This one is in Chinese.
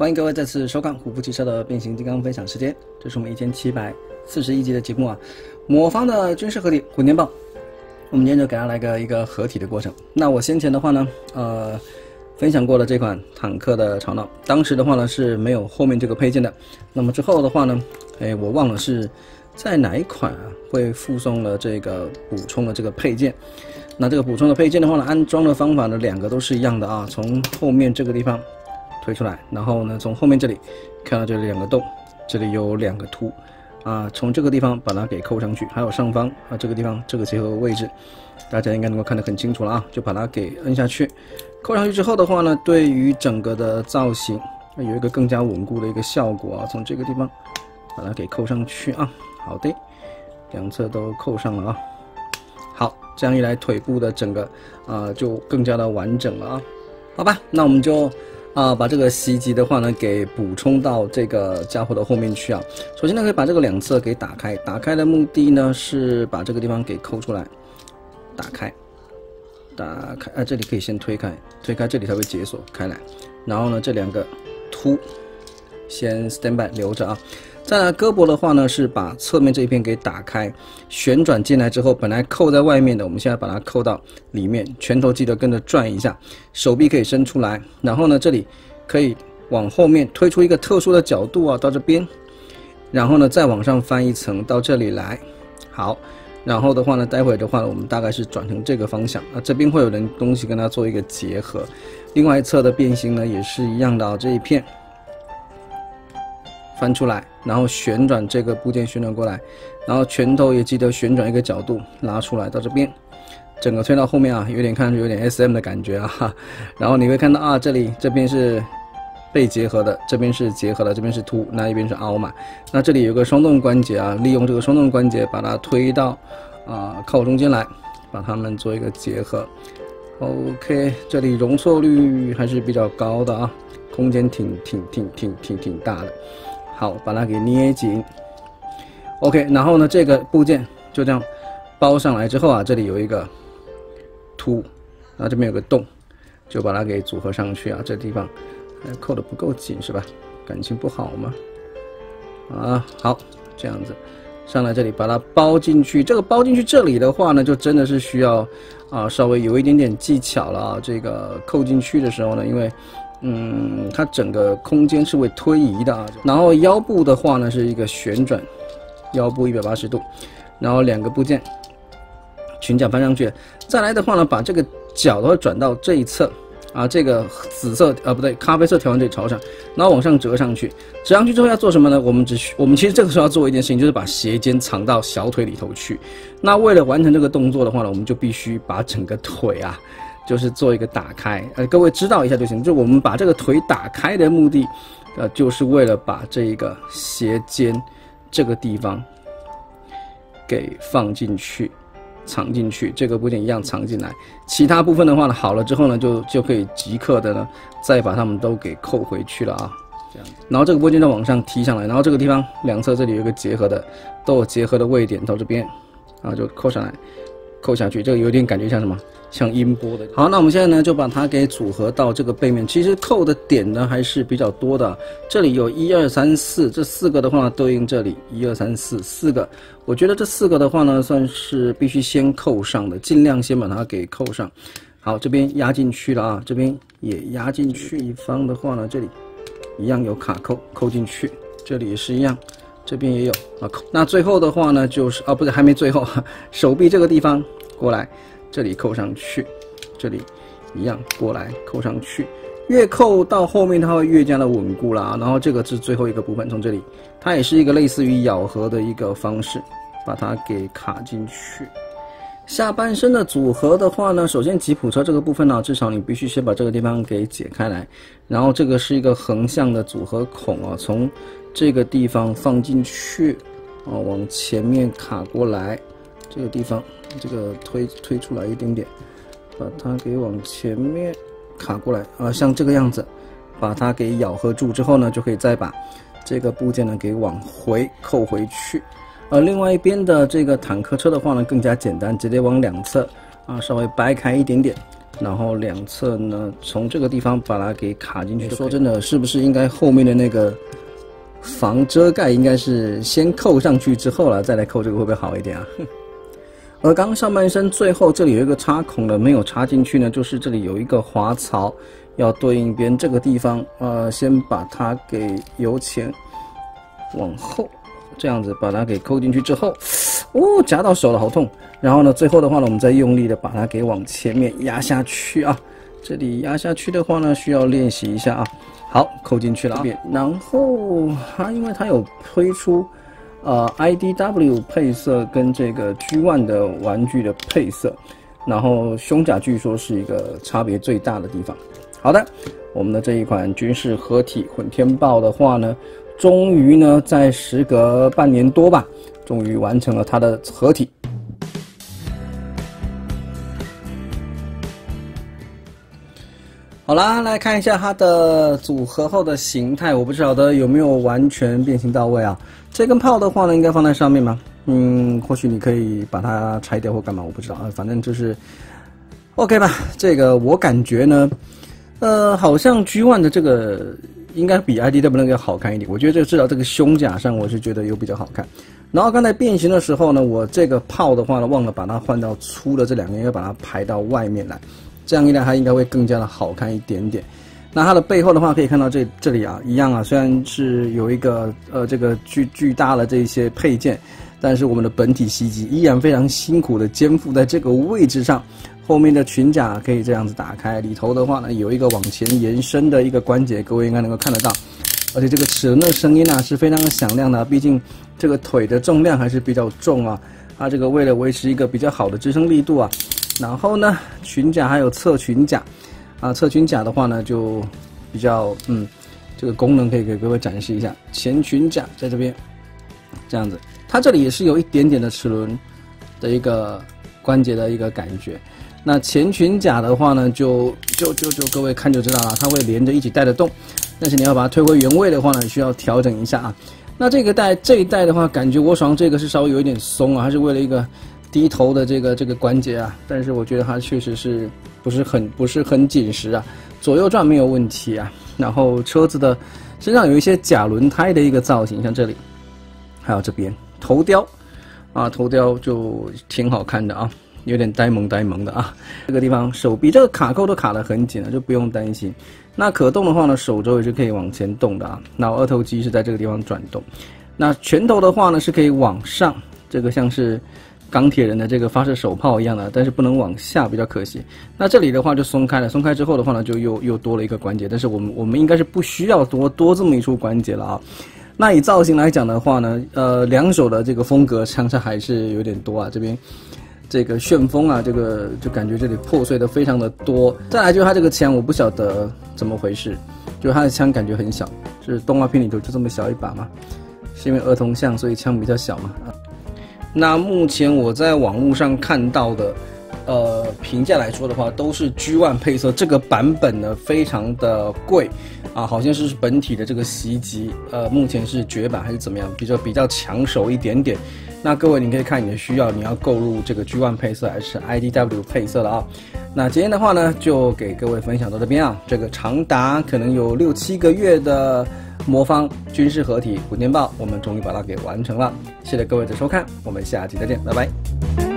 欢迎各位再次收看虎扑汽车的变形金刚分享时间，这是我们一千七百四十一集的节目啊。魔方的军事合体混电豹，我们今天就给大家来个一个合体的过程。那我先前的话呢，呃，分享过了这款坦克的吵闹，当时的话呢是没有后面这个配件的。那么之后的话呢，哎，我忘了是在哪一款啊会附送了这个补充的这个配件。那这个补充的配件的话呢，安装的方法呢两个都是一样的啊，从后面这个地方。推出来，然后呢，从后面这里看到这里两个洞，这里有两个凸，啊，从这个地方把它给扣上去，还有上方啊这个地方这个结合位置，大家应该能够看得很清楚了啊，就把它给摁下去，扣上去之后的话呢，对于整个的造型有一个更加稳固的一个效果啊，从这个地方把它给扣上去啊，好的，两侧都扣上了啊，好，这样一来腿部的整个啊就更加的完整了啊，好吧，那我们就。啊，把这个袭击的话呢，给补充到这个家伙的后面去啊。首先呢，可以把这个两侧给打开，打开的目的呢是把这个地方给抠出来，打开，打开，啊，这里可以先推开，推开这里才会解锁开来。然后呢，这两个凸，先 stand by 留着啊。再来胳膊的话呢，是把侧面这一片给打开，旋转进来之后，本来扣在外面的，我们现在把它扣到里面，拳头记得跟着转一下，手臂可以伸出来，然后呢，这里可以往后面推出一个特殊的角度啊，到这边，然后呢，再往上翻一层到这里来，好，然后的话呢，待会的话呢，我们大概是转成这个方向，啊，这边会有人东西跟它做一个结合，另外一侧的变形呢也是一样的啊，这一片。翻出来，然后旋转这个部件旋转过来，然后拳头也记得旋转一个角度拉出来到这边，整个推到后面啊，有点看上去有点 S M 的感觉啊。然后你会看到啊，这里这边是被结合的，这边是结合的，这边是凸，那一边是凹嘛。那这里有个双动关节啊，利用这个双动关节把它推到啊靠中间来，把它们做一个结合。OK，这里容错率还是比较高的啊，空间挺挺挺挺挺挺大的。好，把它给捏紧。OK，然后呢，这个部件就这样包上来之后啊，这里有一个凸，然后这边有个洞，就把它给组合上去啊。这地方还扣的不够紧是吧？感情不好吗？啊，好，这样子上来这里把它包进去。这个包进去这里的话呢，就真的是需要啊稍微有一点点技巧了啊。这个扣进去的时候呢，因为。嗯，它整个空间是会推移的啊，然后腰部的话呢是一个旋转，腰部一百八十度，然后两个部件，裙角翻上去，再来的话呢，把这个角的话转到这一侧，啊，这个紫色啊不对，咖啡色条纹这里朝上，然后往上折上去，折上去之后要做什么呢？我们只需我们其实这个时候要做一件事情，就是把鞋尖藏到小腿里头去。那为了完成这个动作的话呢，我们就必须把整个腿啊。就是做一个打开，呃，各位知道一下就行。就我们把这个腿打开的目的，呃，就是为了把这一个鞋尖这个地方给放进去，藏进去。这个部件一样藏进来。其他部分的话呢，好了之后呢，就就可以即刻的呢，再把它们都给扣回去了啊。这样。然后这个波尖再往上提上来，然后这个地方两侧这里有一个结合的，都有结合的位点到这边，然后就扣上来，扣下去。这个有点感觉像什么？像音波的，好，那我们现在呢就把它给组合到这个背面。其实扣的点呢还是比较多的，这里有一二三四，这四个的话对应这里一二三四四个。我觉得这四个的话呢算是必须先扣上的，尽量先把它给扣上。好，这边压进去了啊，这边也压进去。一方的话呢，这里一样有卡扣，扣进去，这里也是一样，这边也有啊扣。那最后的话呢就是啊，不是还没最后，手臂这个地方过来。这里扣上去，这里一样过来扣上去，越扣到后面它会越加的稳固了啊。然后这个是最后一个部分，从这里它也是一个类似于咬合的一个方式，把它给卡进去。下半身的组合的话呢，首先吉普车这个部分呢，至少你必须先把这个地方给解开来，然后这个是一个横向的组合孔啊，从这个地方放进去，啊，往前面卡过来。这个地方，这个推推出来一点点，把它给往前面卡过来啊，像这个样子，把它给咬合住之后呢，就可以再把这个部件呢给往回扣回去。呃，另外一边的这个坦克车的话呢，更加简单，直接往两侧啊稍微掰开一点点，然后两侧呢，从这个地方把它给卡进去。说真的，是不是应该后面的那个防遮盖应该是先扣上去之后了，再来扣这个会不会好一点啊？而刚上半身最后这里有一个插孔的没有插进去呢，就是这里有一个滑槽，要对应边这个地方，呃，先把它给由前往后这样子把它给扣进去之后，哦，夹到手了，好痛。然后呢，最后的话呢，我们再用力的把它给往前面压下去啊。这里压下去的话呢，需要练习一下啊。好，扣进去了啊。然后它因为它有推出。呃，IDW 配色跟这个 G One 的玩具的配色，然后胸甲据说是一个差别最大的地方。好的，我们的这一款军事合体混天豹的话呢，终于呢在时隔半年多吧，终于完成了它的合体。好啦，来看一下它的组合后的形态，我不晓得有没有完全变形到位啊。这根炮的话呢，应该放在上面吗？嗯，或许你可以把它拆掉或干嘛，我不知道啊。反正就是 OK 吧。这个我感觉呢，呃，好像 G One 的这个应该比 IDW 那个要好看一点。我觉得这至少这个胸甲上，我是觉得有比较好看。然后刚才变形的时候呢，我这个炮的话呢，忘了把它换到粗的这两个，要把它排到外面来，这样一来它应该会更加的好看一点点。那它的背后的话，可以看到这这里啊，一样啊，虽然是有一个呃这个巨巨大的这些配件，但是我们的本体袭击依然非常辛苦的肩负在这个位置上。后面的裙甲可以这样子打开，里头的话呢有一个往前延伸的一个关节，各位应该能够看得到。而且这个齿轮的声音啊是非常的响亮的，毕竟这个腿的重量还是比较重啊。它这个为了维持一个比较好的支撑力度啊，然后呢裙甲还有侧裙甲。啊，侧裙甲的话呢，就比较嗯，这个功能可以给各位展示一下。前裙甲在这边，这样子，它这里也是有一点点的齿轮的一个关节的一个感觉。那前裙甲的话呢，就就就就各位看就知道了，它会连着一起带着动。但是你要把它推回原位的话呢，需要调整一下啊。那这个带这一带的话，感觉我手上这个是稍微有一点松啊，还是为了一个低头的这个这个关节啊。但是我觉得它确实是。不是很不是很紧实啊，左右转没有问题啊。然后车子的身上有一些假轮胎的一个造型，像这里，还有这边头雕，啊头雕就挺好看的啊，有点呆萌呆萌的啊。这个地方手臂这个卡扣都卡得很紧了，就不用担心。那可动的话呢，手肘也是可以往前动的啊。那二头肌是在这个地方转动。那拳头的话呢，是可以往上，这个像是。钢铁人的这个发射手炮一样的，但是不能往下，比较可惜。那这里的话就松开了，松开之后的话呢，就又又多了一个关节。但是我们我们应该是不需要多多这么一处关节了啊。那以造型来讲的话呢，呃，两手的这个风格相差还是有点多啊。这边这个旋风啊，这个就感觉这里破碎的非常的多。再来就是它这个枪，我不晓得怎么回事，就它的枪感觉很小，是动画片里头就这么小一把吗？是因为儿童像，所以枪比较小嘛？那目前我在网络上看到的，呃，评价来说的话，都是 G One 配色，这个版本呢非常的贵，啊，好像是本体的这个洗衣机，呃，目前是绝版还是怎么样，比较比较抢手一点点。那各位你可以看你的需要，你要购入这个 G One 配色还是 IDW 配色的啊？那今天的话呢，就给各位分享到这边啊，这个长达可能有六七个月的。魔方军事合体火箭报，我们终于把它给完成了。谢谢各位的收看，我们下期再见，拜拜。